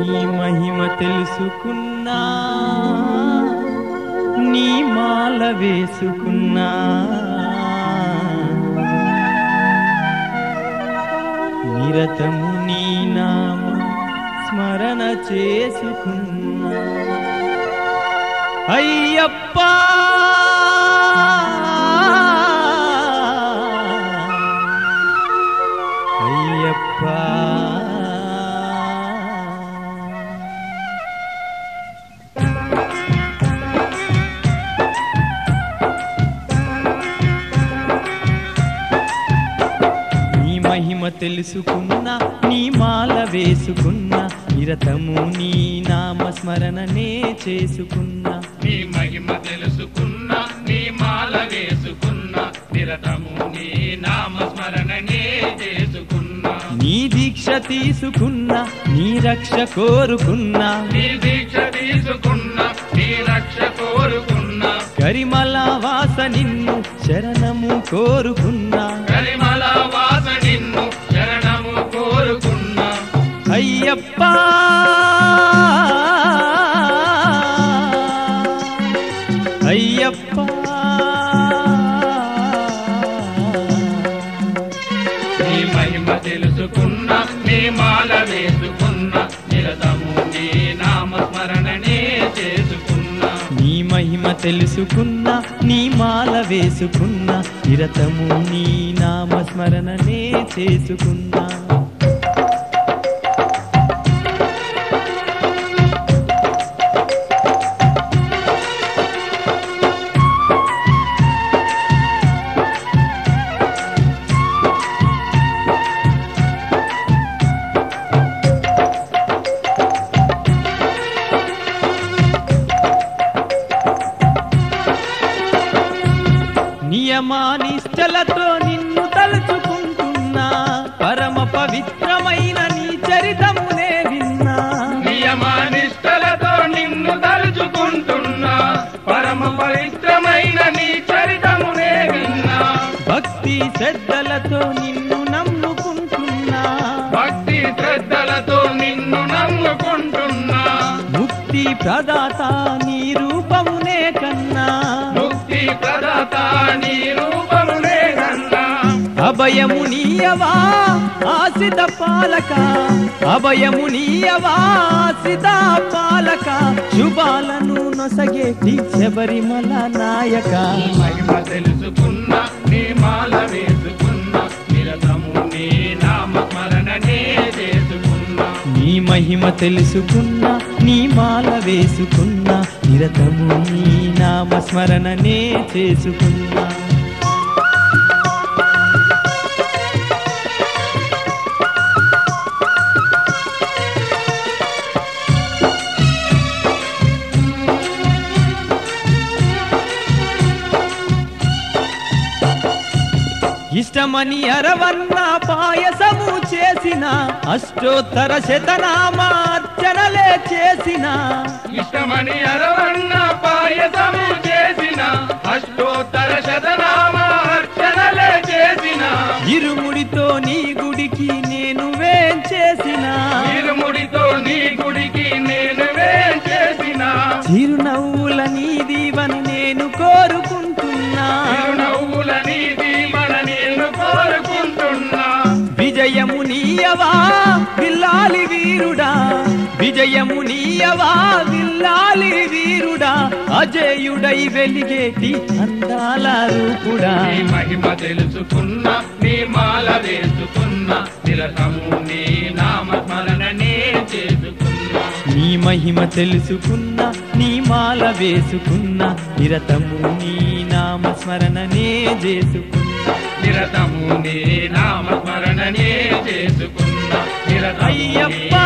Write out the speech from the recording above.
నీ మహిమ తెలుసుకున్నా నీ మాల వేసుకున్నా. నిరతము నీ నామ స్మరణ చేసుకున్నా. అయ్యప్పా! అయ్యప్పా! తెలుసుకున్నా నీ మాల వేసుకున్నా నిరతము నీ నామ స్మరణనే చేసుకున్నా. నీ మహిమ తెలుసుకున్నా నీ మాల వేసుకున్నా నిరతము నీ నామ స్మరణనే చేసుకున్నా. నీ దీక్ష తీసుకున్నా నీ రక్ష కోరుకున్నా. నీ దీక్ష తీసుకున్నా నీ రక్ష కోరుకున్నా. కరిమల వాస నిన్ను శరణము కోరుకున్నా. అయ్యప్పా. అయ్యప్ప. నీ మహిమ తెలుసుకున్న నీ మాల వేసుకున్నా నిరతము నీ నామ స్మరణనే చేసుకున్నా. నీ మహిమ తెలుసుకున్న నీ మాల వేసుకున్నా నిరతము నీ నామస్మరణనే చేసుకున్నా. చేసుకున్నా నియమానిష్టలతో నిన్ను తలుచుకుంటున్నా. పరమ పవిత్రమైన నీ చరితమునే విన్నా. నియమానిష్టలతో నిన్ను తలుచుకుంటున్నా. పరమ పవిత్రమైన నీ చరితమునే విన్నా. భక్తి శ్రద్ధలతో నిన్ను నమ్ముకుంటున్నా. భక్తి శ్రద్ధలతో నిన్ను నమ్ముకుంటున్నా. ముక్తి ప్రదాత నీ రూపమునే కన్నా. ముక్తి ప్రదాత నీ అభయము నీయవా ఆసిత పాలక. అభయము నీయవా ఆసిత పాలక. శుభాలను నొసగేటి శబరిమల నాయక. నీ మహిమ తెలుసుకున్నా నీ మాల వేసుకున్నా నిరతము నీ చేసుకున్నా. మహిమ తెలుసుకున్నా నీ మాల వేసుకున్నా నిరతము నీ నామ స్మరణనే చేసుకున్నా. ఇష్టమని అరవన్న పాయసము చేసిన అష్టోత్తర శతనామార్చనలే చేసిన. ఇష్టమని అరవన్న పాయసము చేసిన అష్టోత్తర శతనామ అర్చనలే చేసిన. ఇరుముడితో నీ గుడికి నేను వేంచేసిన ఇరుముడితో నీ గుడికి నేను వేం చేసిన. చిరునవ్వుల నీ దీవని నేను కోరుకుంటున్నా. చిరునవ్వుల నీ నీయవా విల్లాలి వీరుడా? విజయము నీయవా విల్లాలి వీరుడా? అజేయుడై వెలిగేటి అందాల రూపుడా? నీ మహిమ తెలుసుకున్నా నీ మాల వేసుకున్నా నిరతము నీ నామ స్మరణనే చేసుకున్నా. నీ మహిమ తెలుసుకున్నా నీ మాల వేసుకున్నా నిరతము నీ నామస్మరణనే చేసుకున్నా. నిరతము నీ నామస్మరణనే చేసుకున్నా. నిరత అయ్యప్ప